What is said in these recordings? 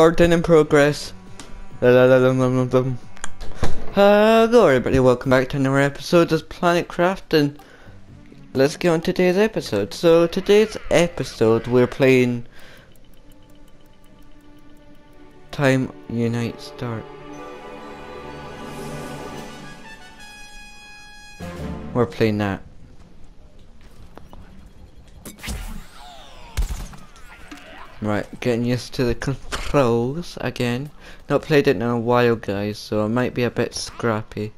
Recording in progress. Hello everybody, welcome back to another episode of Planet Craft and let's get on today's episode. So today's episode we're playing Time Unite Start. We're playing that. Right, getting used to the controls again. Not played it in a while guys, so I might be a bit scrappy.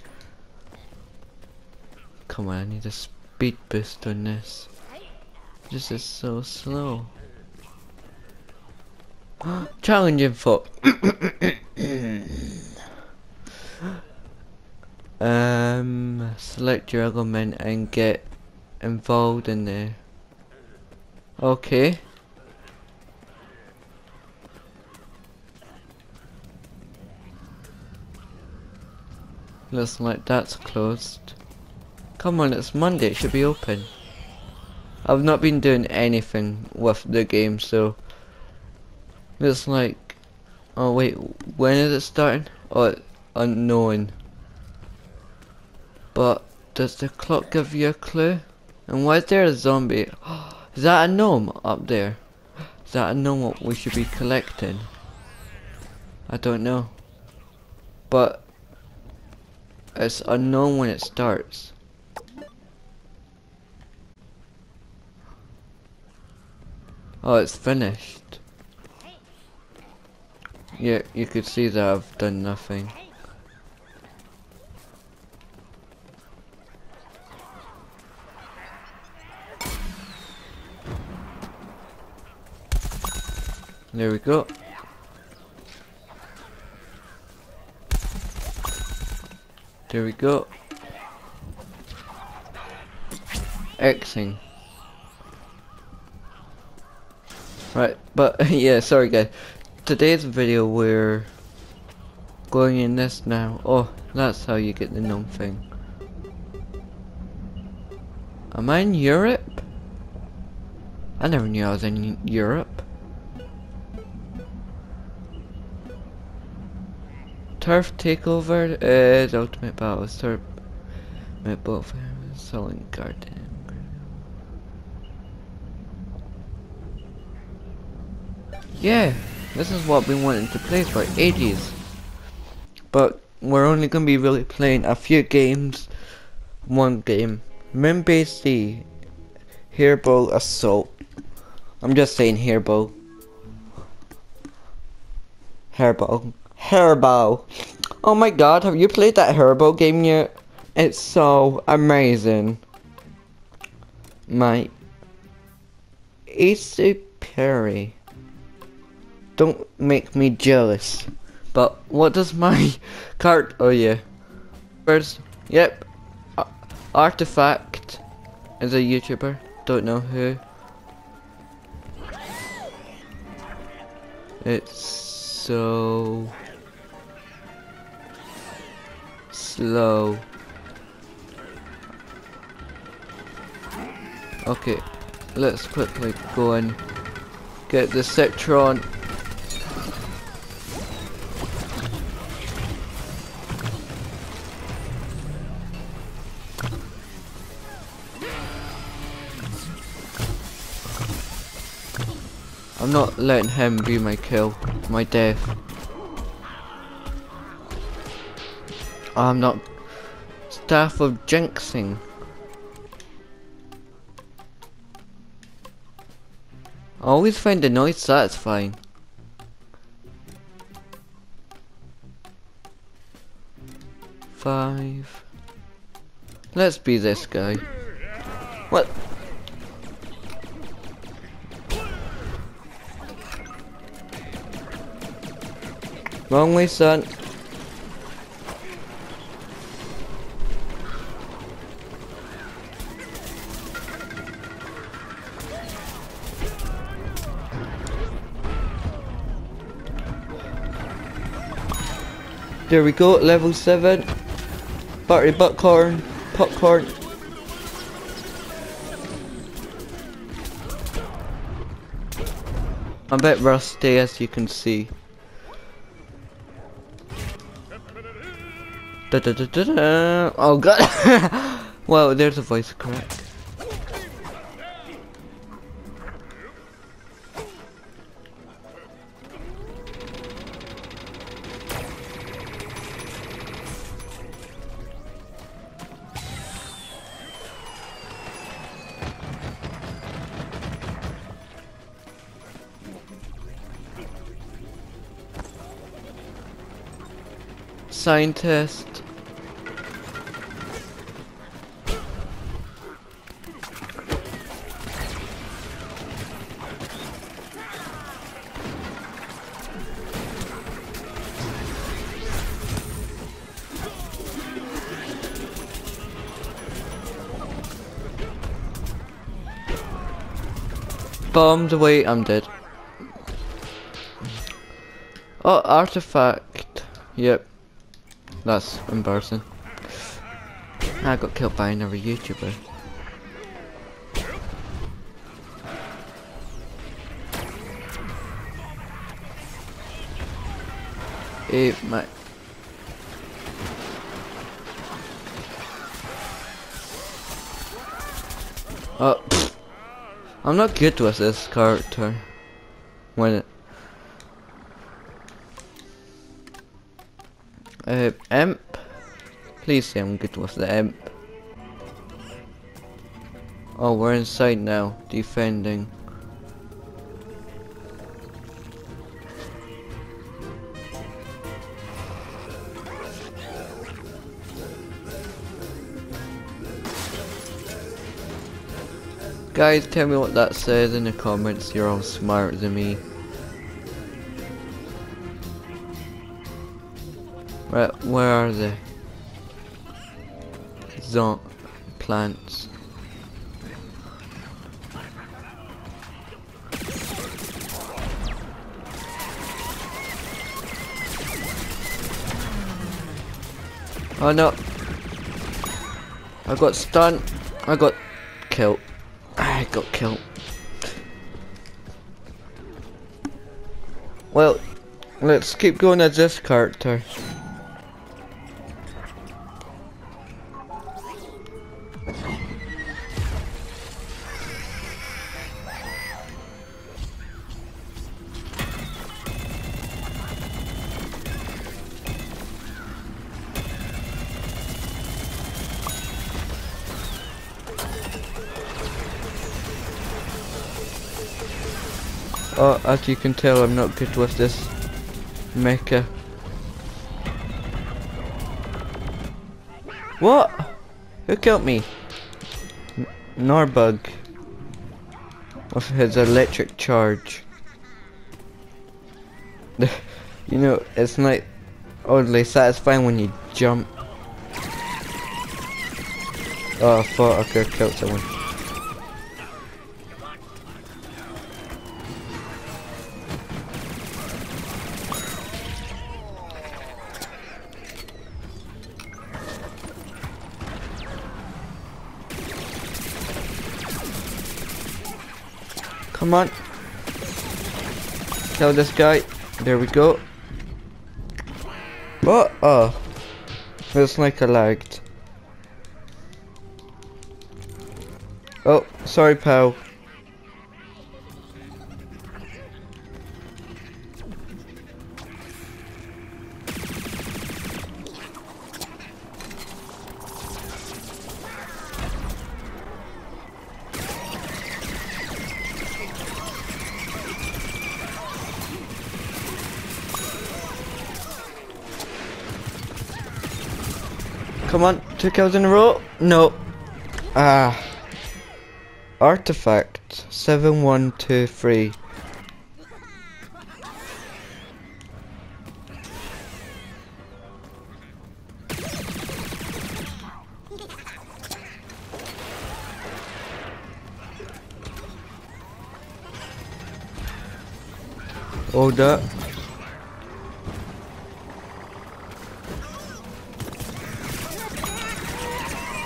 Come on, I need a speed boost on this. This is so slow. Challenging foot. um, select your element and get involved in there. Okay. Looks like that's closed. Come on, it's Monday, it should be open. I've not been doing anything with the game, so... Looks like... Oh wait, when is it starting? Oh, unknown. But, does the clock give you a clue? And why is there a zombie? Is that a gnome up there? Is that a gnome what we should be collecting? I don't know. But it's unknown when it starts. Oh, it's finished. Yeah, you could see that I've done nothing. There we go. There we go. Xing. Right, but yeah, sorry guys. Today's video we're going in this now. Oh, that's how you get the gnome thing. Am I in Europe? I never knew I was in Europe. Turf Takeover is Ultimate Battle. Turf both selling garden. Yeah, this is what we wanted to play for ages. But we're only gonna be really playing a few games. One game. Moonbase D. Hairball Assault. I'm just saying Hairball. Hairball. Herbo. Oh my god, have you played that Herbo game yet? It's so amazing. My Easy Perry. Don't make me jealous. But what does my card? Oh yeah. First, yep. Uh, Artifact is a YouTuber. Don't know who. It's so slow. Okay, let's quickly go and get the Sectron. I'm not letting him be my kill, my death. I'm not staff of jinxing. I always find the noise satisfying. Five. Let's be this guy. What? Wrong way, son. There we go, level 7. Battery popcorn. Popcorn. I'm a bit rusty as you can see. Da da da da da! Oh god! well, there's a voice crack. Scientist. Bombed away, I'm dead. Oh, artifact. Yep. That's embarrassing. I got killed by another YouTuber. Hey, my... Oh, pfft. I'm not good with this character. When it... Uh. Please say I'm good with the imp. Oh, we're inside now, defending. Guys, tell me what that says in the comments. You're all smarter than me. Right, where are they? Zon plants. Oh no! I got stunned. I got killed. I got killed. Well, let's keep going as this character. As you can tell, I'm not good with this mecha. What? Who killed me? N Norbug. With his electric charge. you know, it's not oddly satisfying when you jump. Oh, thought I could have killed someone. Come on. Kill this guy. There we go. What? Oh. Looks like I lagged. Oh, sorry pal. Two kills in a row. No. Ah. Artifact 7123. Hold up.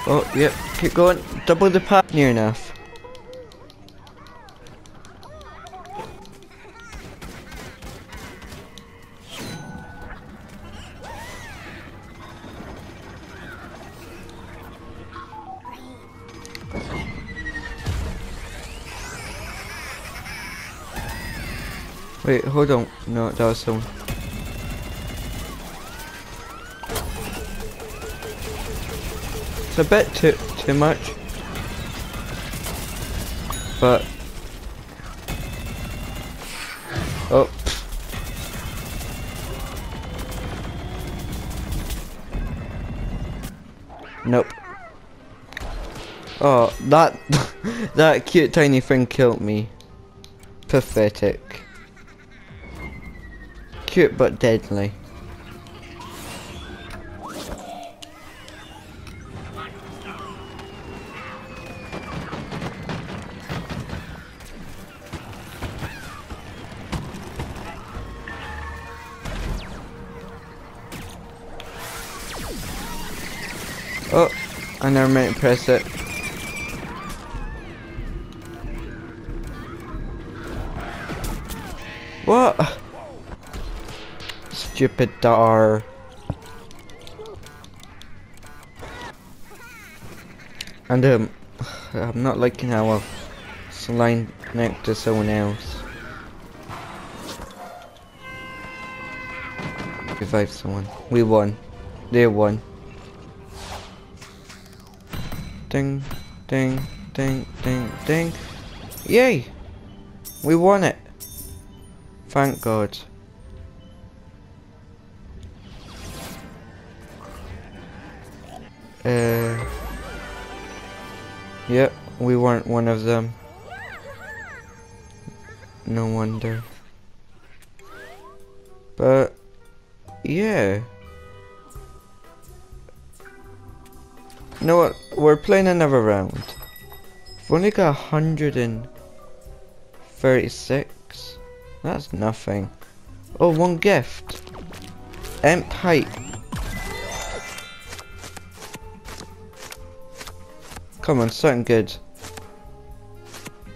Oh, yep, keep going. Double the path near enough. Wait, hold on. No, that was someone. It's a bit too too much. But Oh Nope. Oh, that that cute tiny thing killed me. Pathetic. Cute but deadly. To press it. What? Stupid dar. And um, I'm not liking how I've slime next to someone else. Revive someone. We won. They won. Ding, ding, ding, ding, ding. Yay! We won it. Thank God. Uh, yep, we weren't one of them. No wonder. But, yeah. You know what? We're playing another round. We've only got 136. That's nothing. Oh, one gift. Emp height. Come on, something good.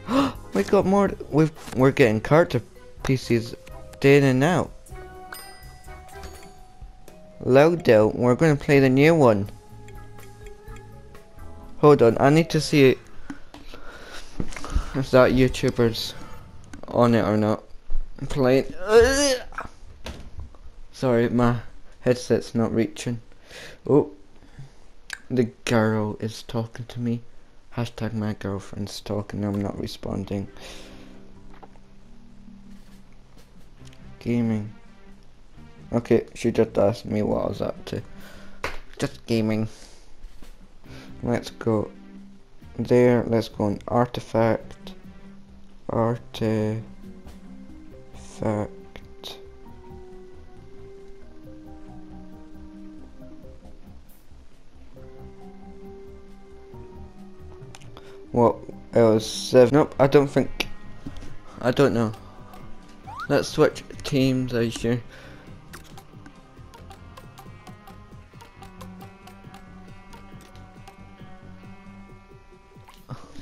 we got more. We've we're getting character pieces day in and out. Loadout. We're going to play the new one. Hold on, I need to see if that YouTuber's on it or not. Playing. Sorry, my headset's not reaching. Oh, the girl is talking to me. Hashtag my girlfriend's talking. I'm not responding. Gaming. Okay, she just asked me what I was up to. Just gaming. Let's go there. Let's go on artifact. Artifact. What else? Seven. Nope, I don't think. I don't know. Let's switch teams, I sure.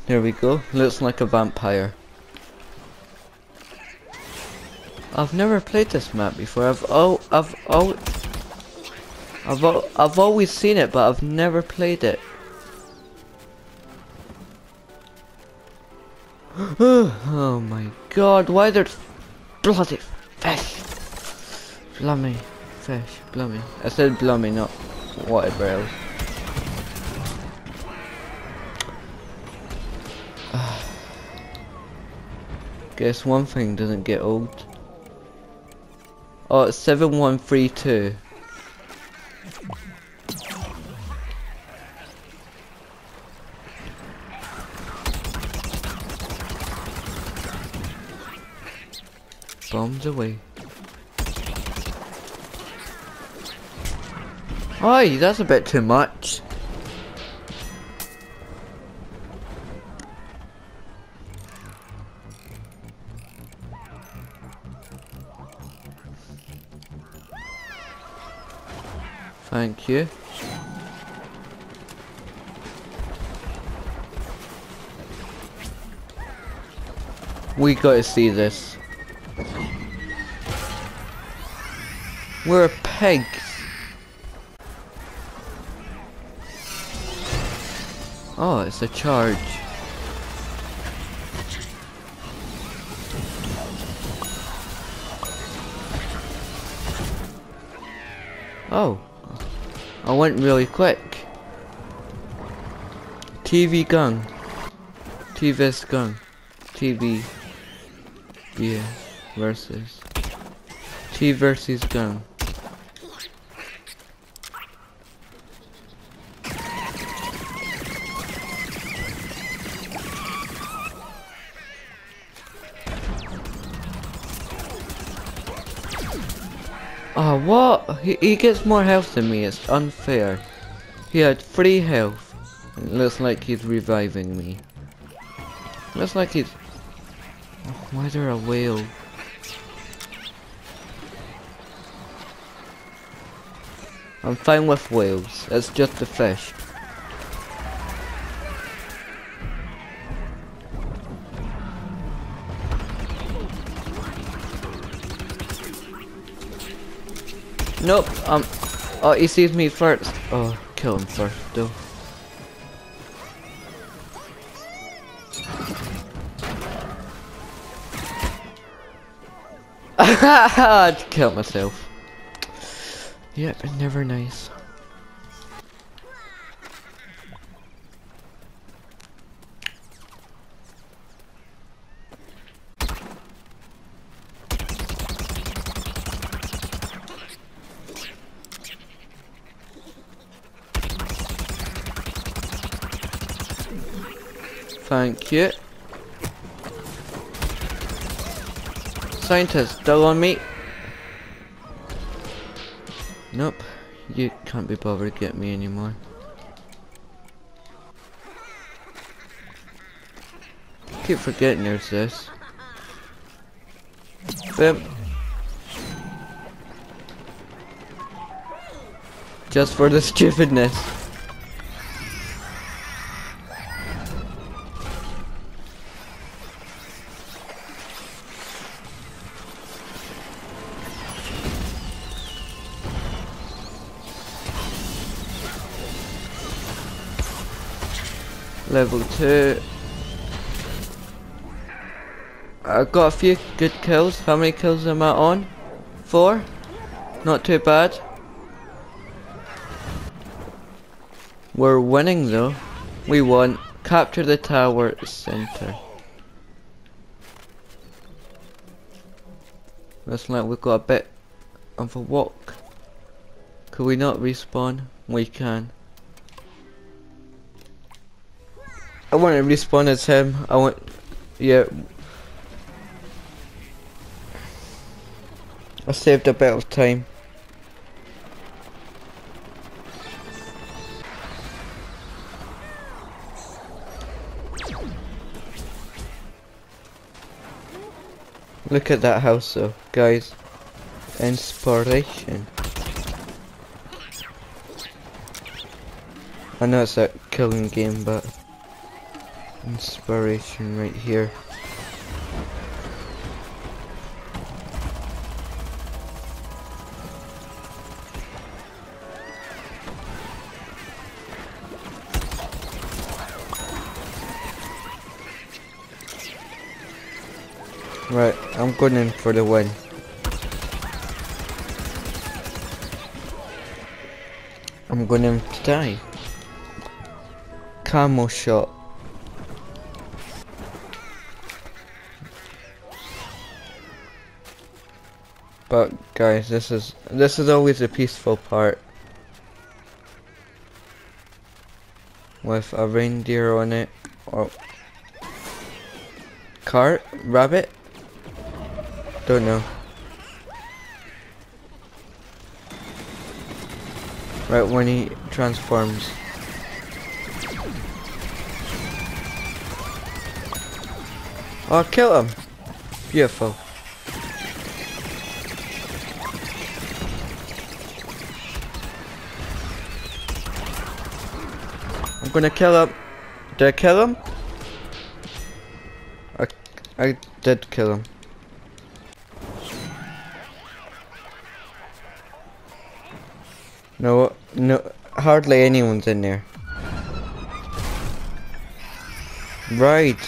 Here we go. Looks like a vampire. I've never played this map before. I've oh I've oh I've I've always seen it, but I've never played it. oh my god! Why there's bloody fish? Blummy fish, blummy. I said blummy, not whatever else. Guess one thing doesn't get old. Oh, it's 7132. Bombs away. Oi, that's a bit too much. Thank you. We gotta see this. We're a peg. Oh, it's a charge. Oh. I went really quick. TV gun. TVS gun. TV. Yeah. Versus. T versus gun. What? He, he gets more health than me. It's unfair. He had free health. It looks like he's reviving me. Looks like he's... Oh, why is there a whale? I'm fine with whales. It's just a fish. Nope, um, oh, he sees me first. Oh, kill him first, though. I'd kill myself. Yep, never nice. Thank you. Scientist, still on me? Nope. You can't be bothered to get me anymore. Keep forgetting there's this. Boom. Just for the stupidness. Level 2. I got a few good kills. How many kills am I on? Four? Not too bad. We're winning though. We won. Capture the tower center. Looks like we've got a bit of a walk. Could we not respawn? We can. I want to respawn as him. I want, yeah. I saved a bit of time. Look at that house though, guys. Inspiration. I know it's a killing game, but inspiration right here. Right, I'm going in for the win. I'm going in to die. Camo shot. But guys, this is this is always a peaceful part. With a reindeer on it or cart, rabbit. Don't know. Right when he transforms. Oh, kill him! Beautiful. I'm gonna kill him. Did I kill him? I, I did kill him. No, no, hardly anyone's in there. Right.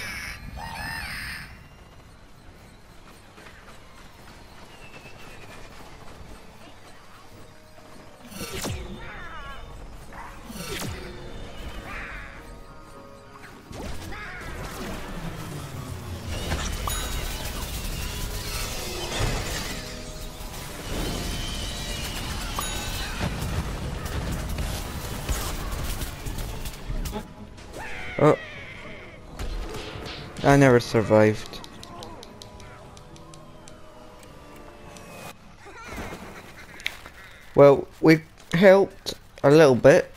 Survived. Well, we helped a little bit.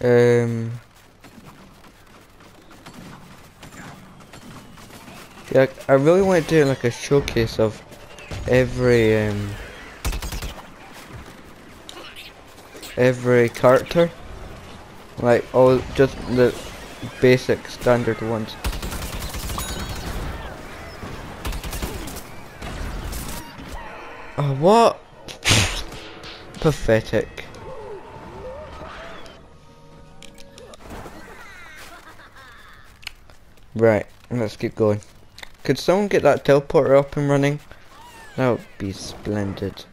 Um. Yeah, I really want to do like a showcase of every um every character. Like all just the basic standard ones. Oh, what? Pathetic. Right, let's keep going. Could someone get that teleporter up and running? That would be splendid.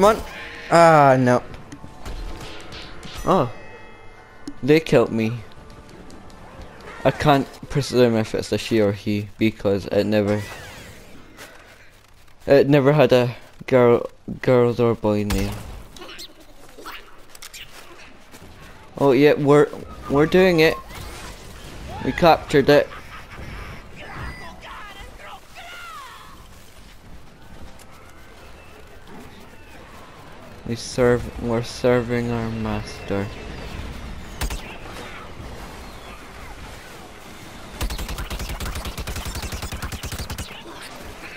Come on. Ah, no. Oh. They killed me. I can't presume if it's a she or he because it never it never had a girl girl or boy name. Oh yeah, we're we're doing it. We captured it. We serve we're serving our master.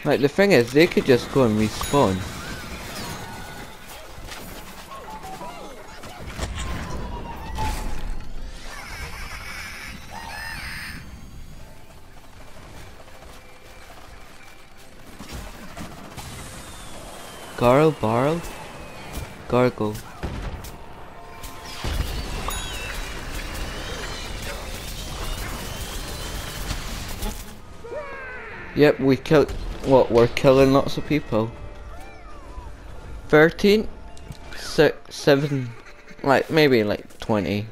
Like, the thing is, they could just go and respawn. Garl, Barl? Gargle. Yep, we killed what, we're killing lots of people. 13? 6, 7, like, maybe like 20.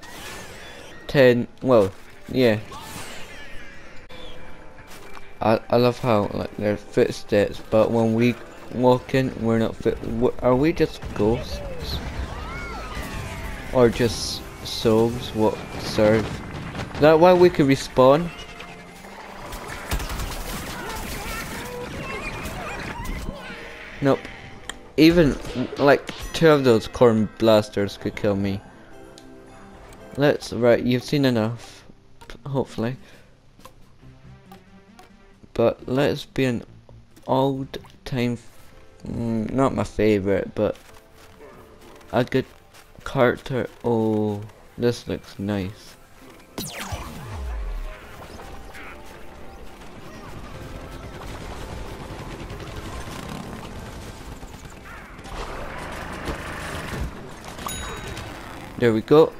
10, well, yeah. I, I love how, like, there's footsteps, but when we walk in, we're not fit. Are we just ghosts? Or just souls, what serve? That why we could respawn? Nope. Even, like, two of those corn blasters could kill me. Let's, right, you've seen enough. Hopefully. But let's be an old time, mm, not my favorite, but a good character. Oh, this looks nice. There we go.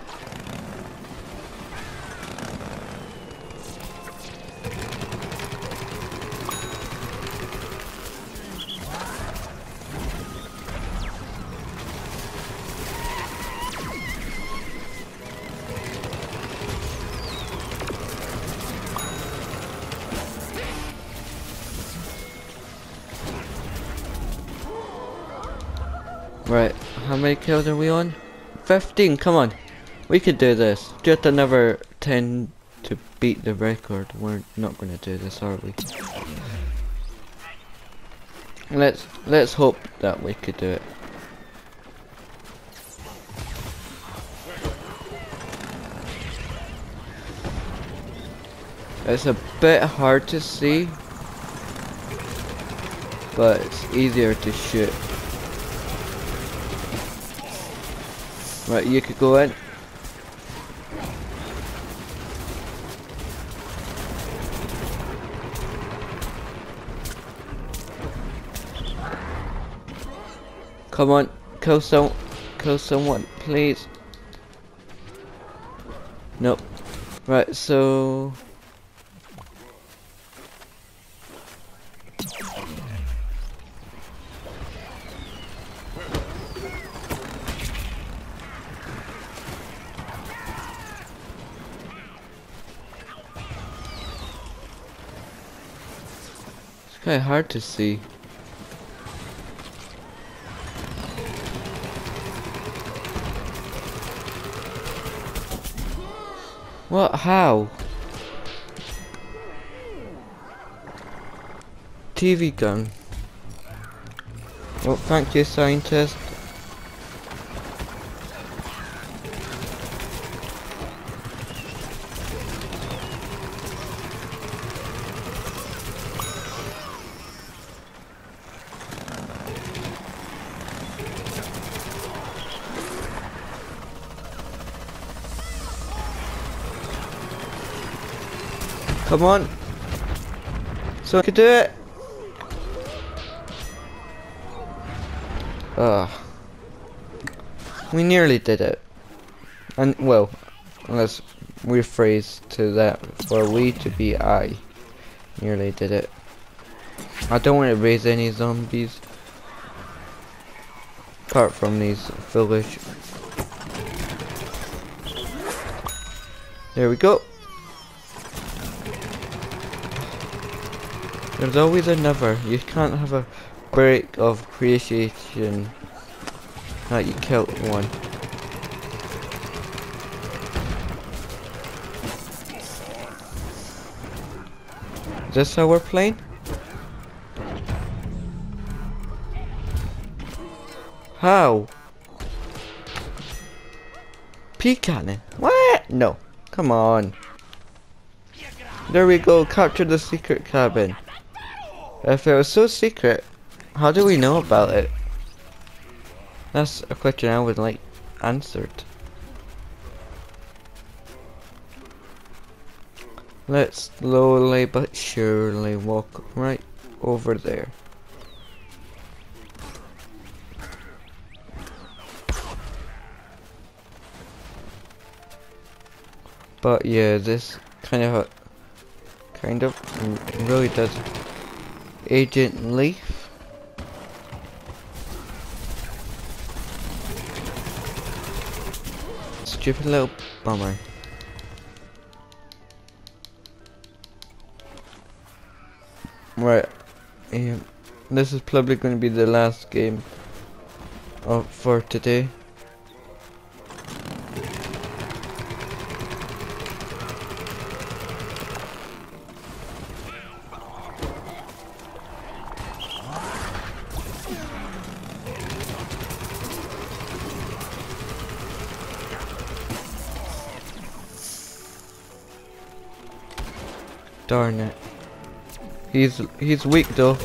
Many kills are we on? 15, come on. We could do this. Just another 10 to beat the record. We're not gonna do this, are we? Let's let's hope that we could do it. It's a bit hard to see, but it's easier to shoot. Right, you could go in. Come on, kill some, kill someone, please. Nope. Right, so Kinda hard to see. What? How? TV gun. Well, thank you, scientist. Come on. So I could do it. Ugh. We nearly did it. And, well, let's rephrase to that. For we to be I. Nearly did it. I don't want to raise any zombies. Apart from these foolish. There we go. There's always another. You can't have a break of appreciation that you killed one. Is this how we're playing? How? At it. What? No. Come on. There we go. Capture the secret cabin. If it was so secret, how do we know about it? That's a question I would like answered. Let's slowly but surely walk right over there. But yeah, this kind of, kind of really does Agent Leaf. Stupid little bummer. Right. Um, this is probably going to be the last game of for today. Darn it. He's he's weak though.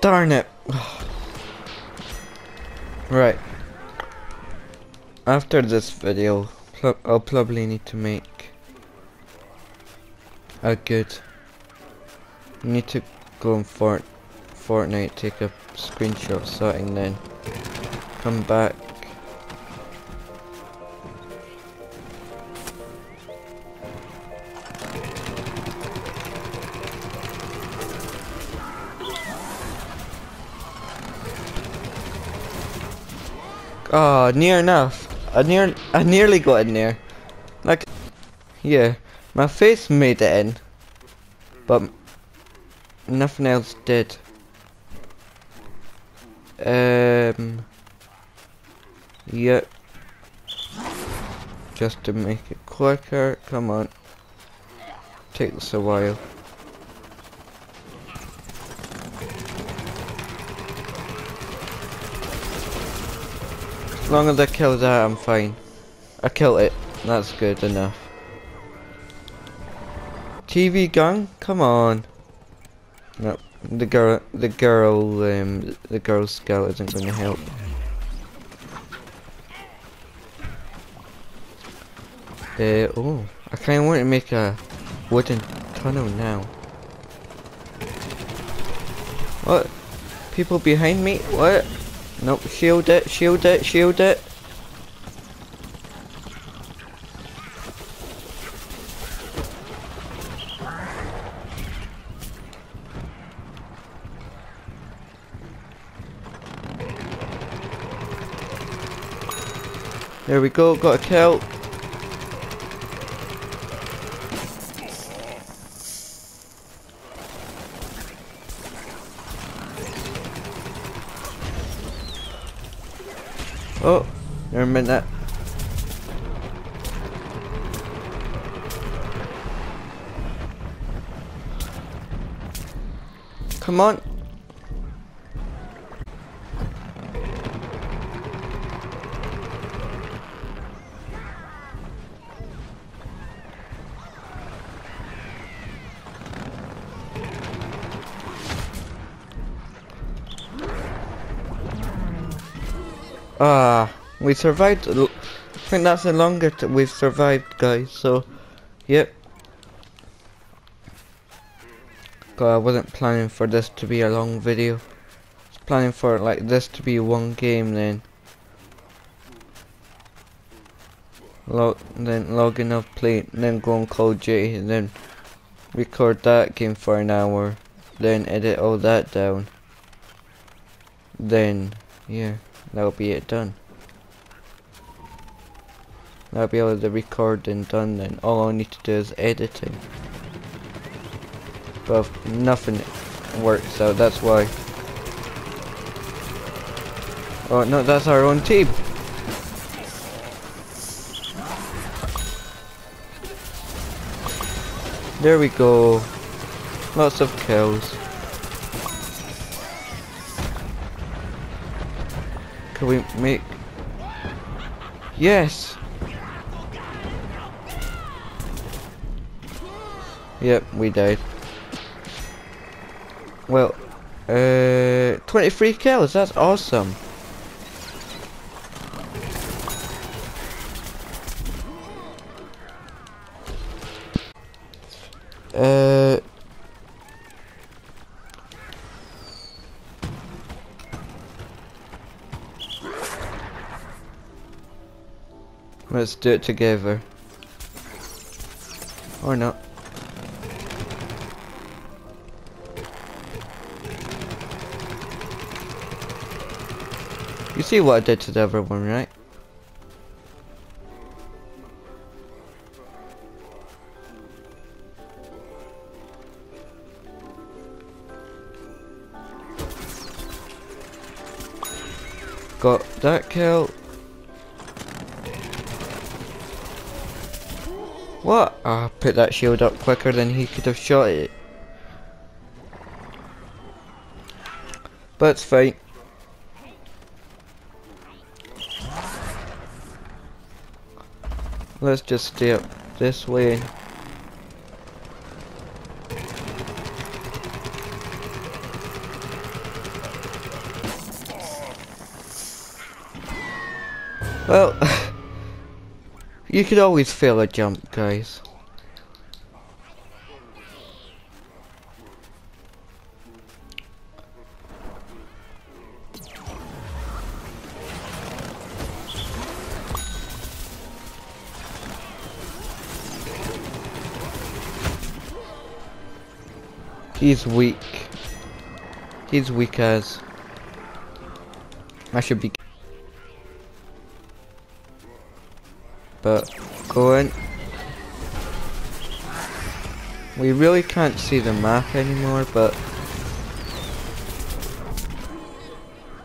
Darn it. After this video, I'll probably need to make a good. Need to go on Fort Fortnite, take a screenshot something, then come back. Oh, near enough. I near I nearly got in there. Like yeah, my face made it in. But nothing else did. Um Yep. Just to make it quicker, come on. Takes a while. As long as I kill that, I'm fine. I killed it. That's good enough. TV gun? Come on. No, the girl, the girl, um, the girl scout isn't going to help. Uh, oh, I kind of want to make a wooden tunnel now. What? People behind me? What? Nope, shield it, shield it, shield it. There we go, got a kill. Oh, never mind that. Come on. Ah, we survived. I think that's the longest we've survived, guys. So, yep. God, I wasn't planning for this to be a long video. I was planning for like this to be one game, then log, then logging up, play, then go on Call J, and then record that game for an hour, then edit all that down. Then, yeah that'll be it done. That'll be all the recording done then. All I need to do is editing. But nothing works so that's why. Oh no, that's our own team. There we go. Lots of kills. Can we make... Yes! Yep, we died. Well, uh, 23 kills, that's awesome. Let's do it together. Or not. You see what I did to the other one, right? Got that kill. What? I oh, put that shield up quicker than he could have shot it. But it's fine. Let's just stay up this way. Well, You could always fail a jump, guys. He's weak. He's weak as. I should be but going we really can't see the map anymore but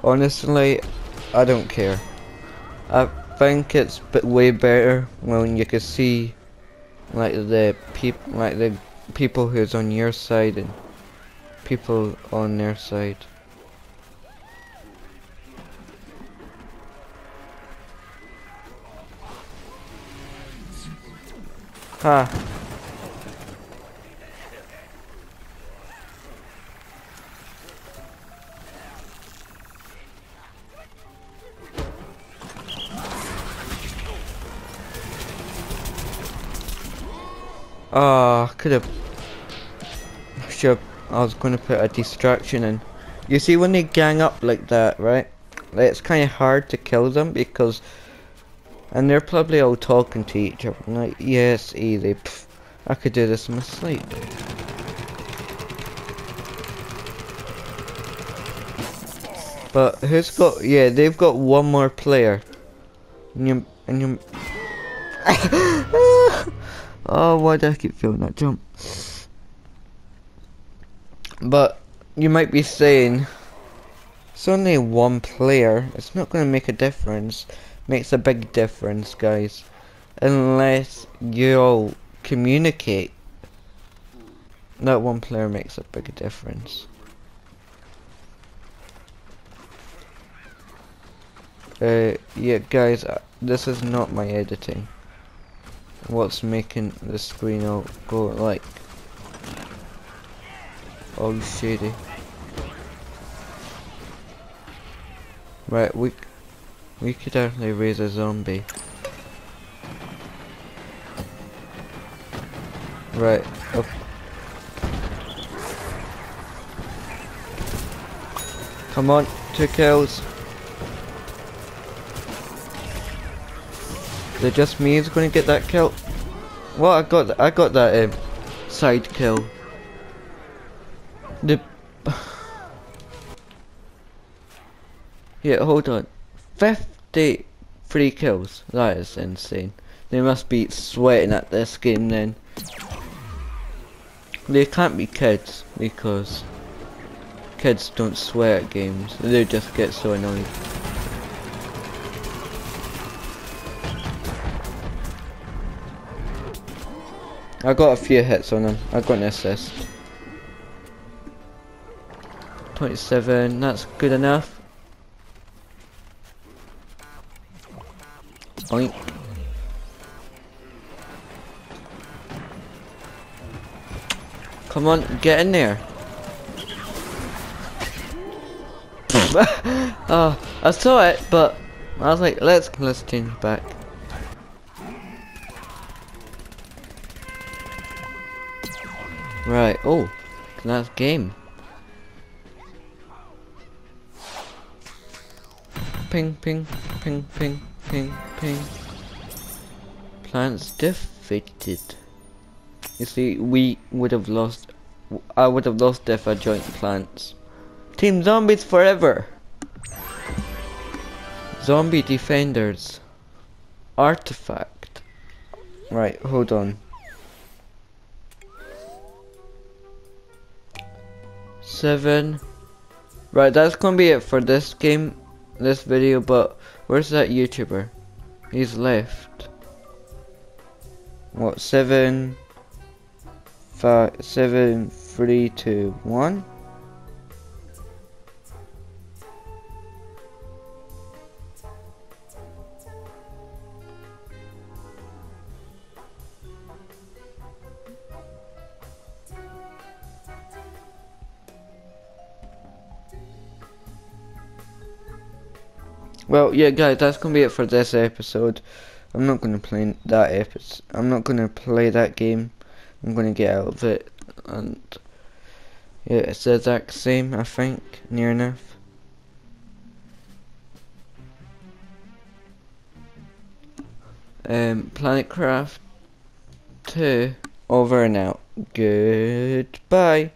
honestly I don't care. I think it's way better when you can see like the people like the people who's on your side and people on their side Ha. Ah, could have. Sure, I was to put a distraction in. You see, when they gang up like that, right? It's kind of hard to kill them because and they're probably all talking to each other. Like, yes, easy. I could do this in my sleep. But who's got? Yeah, they've got one more player. And you... oh, why do I keep feeling that jump? But, you might be saying, it's only one player, it's not going to make a difference. Makes a big difference, guys. Unless you all communicate. That one player makes a big difference. Uh, yeah, guys, uh, this is not my editing. What's making the screen all go like all shady? Right, we we could actually raise a zombie. Right. Come on, two kills. Is it just me who's going to get that kill? What I got? I got that um, side kill. The yeah, hold on. Fifty-three kills. That is insane. They must be sweating at this game then. They can't be kids because kids don't swear at games. They just get so annoyed. I got a few hits on him. I got an assist. 27, that's good enough. Come on, get in there. oh, I saw it, but I was like, let's let's change back. Right, oh, that's game. Ping, ping, ping, ping, ping, ping. Plants defeated. You see, we would have lost, I would have lost if I joined plants. Team Zombies forever! Zombie Defenders. Artifact. Right, hold on. seven. Right, that's gonna be it for this game, this video, but where's that YouTuber? He's left. What, seven, five, seven, three, two, one? Well, yeah, guys, that's gonna be it for this episode. I'm not gonna play that episode. I'm not gonna play that game. I'm gonna get out of it, and yeah, it's the exact same. I think near enough. Um, Planetcraft 2 over and out. Goodbye.